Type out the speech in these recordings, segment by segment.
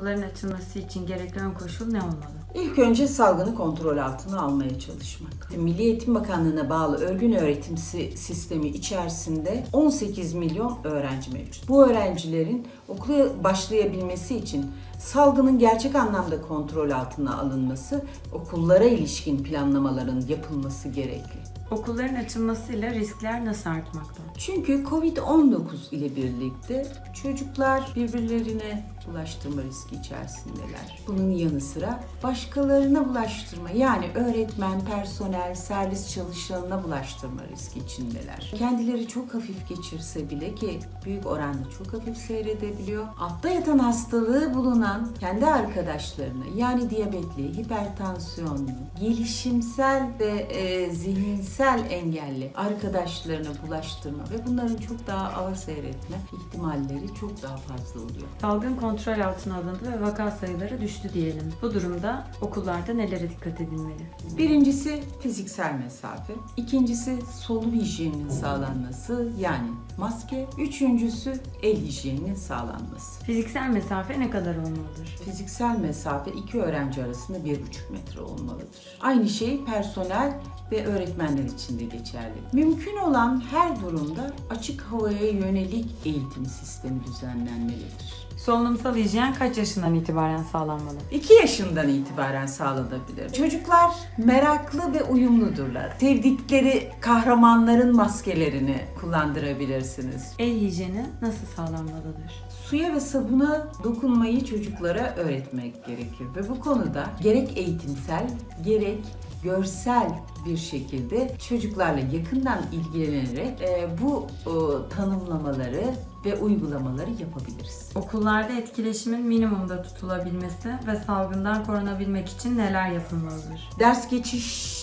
okulların açılması için gerekli ön koşul ne olmalı? İlk önce salgını kontrol altına almaya çalışmak. Milli Eğitim Bakanlığı'na bağlı örgün öğretim sistemi içerisinde 18 milyon öğrenci mevcut. Bu öğrencilerin okula başlayabilmesi için salgının gerçek anlamda kontrol altına alınması, okullara ilişkin planlamaların yapılması gerekli. Okulların açılmasıyla riskler nasıl artmakta? Çünkü Covid-19 ile birlikte çocuklar birbirlerine bulaştırma riski içerisindeler. Bunun yanı sıra başkalarına bulaştırma yani öğretmen, personel, servis çalışanına bulaştırma riski içindeler. Kendileri çok hafif geçirse bile ki büyük oranda çok hafif seyredebiliyor. Altta yatan hastalığı bulunan kendi arkadaşlarına yani diyabetli, hipertansiyonlu, gelişimsel ve e, zihinsel engelli arkadaşlarına bulaştırma ve bunların çok daha ağır seyretme ihtimalleri çok daha fazla oluyor. Salgın kontrol altına alındı ve vaka sayıları düştü diyelim. Bu durumda okullarda nelere dikkat edilmeli? Birincisi fiziksel mesafe. İkincisi solunum hijyeninin sağlanması yani maske. Üçüncüsü el hijyeninin sağlanması. Fiziksel mesafe ne kadar olmalıdır? Fiziksel mesafe iki öğrenci arasında bir buçuk metre olmalıdır. Aynı şey personel ve öğretmenler için de geçerli. Mümkün olan her durumda açık havaya yönelik eğitim sistemi düzenlenmelidir. Solunumsal hijyen kaç yaşından itibaren sağlanmalı? 2 yaşından itibaren sağlanabilir. Çocuklar meraklı ve uyumludurlar. Sevdikleri kahramanların maskelerini kullandırabilirsiniz. El hijyeni nasıl sağlanmalıdır? Suya ve sabuna dokunmayı çocuklara öğretmek gerekir ve bu konuda gerek eğitimsel gerek görsel bir şekilde çocuklarla yakından ilgilenerek e, bu e, tanımlamaları ve uygulamaları yapabiliriz. Okullarda etkileşimin minimumda tutulabilmesi ve salgından korunabilmek için neler yapılmalıdır? Ders geçiş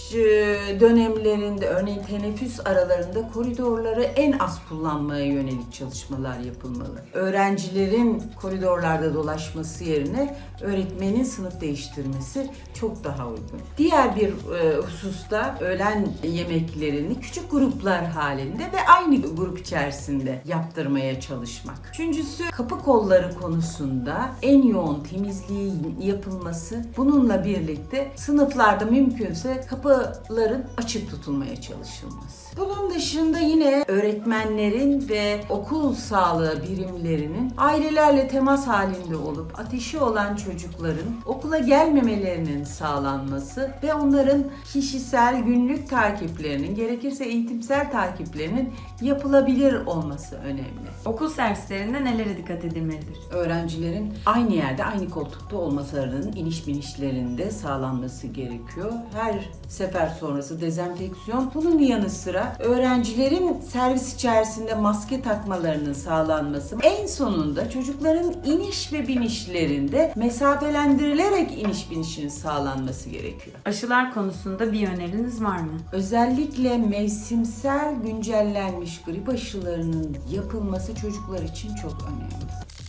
dönemlerinde örneğin teneffüs aralarında koridorları en az kullanmaya yönelik çalışmalar yapılmalı. Öğrencilerin koridorlarda dolaşması yerine öğretmenin sınıf değiştirmesi çok daha uygun. Diğer bir e, hususta öğlen yemeklerini küçük gruplar halinde ve aynı grup içerisinde yaptırmaya çalışmak. Üçüncüsü kapı kolları konusunda en yoğun temizliğin yapılması. Bununla birlikte sınıflarda mümkünse kapıların açık tutulmaya çalışılması. Bunun dışında yine öğretmenlerin ve okul sağlığı birimlerinin ailelerle temas halinde olup ateşi olan çocukların okula gelmemelerinin sağlanması ve onların kişisel günlük takiplerinin gerekirse eğitimsel takiplerinin yapılabilir olması önemli. Okul servislerinde nelere dikkat edilmelidir? Öğrencilerin aynı yerde aynı koltukta olmalarının iniş binişlerinde sağlanması gerekiyor. Her sefer sonrası dezenfeksiyon. Bunun yanı sıra öğrencilerin servis içerisinde maske takmalarının sağlanması. En sonunda çocukların iniş ve binişlerinde mesafelendirilerek iniş binişinin sağlanması gerekiyor. Aşılar konusunda bir öneriniz var mı? Özellikle mevsimsel güncellenmiş grip aşılarının yapılması çocuklar için çok önemli.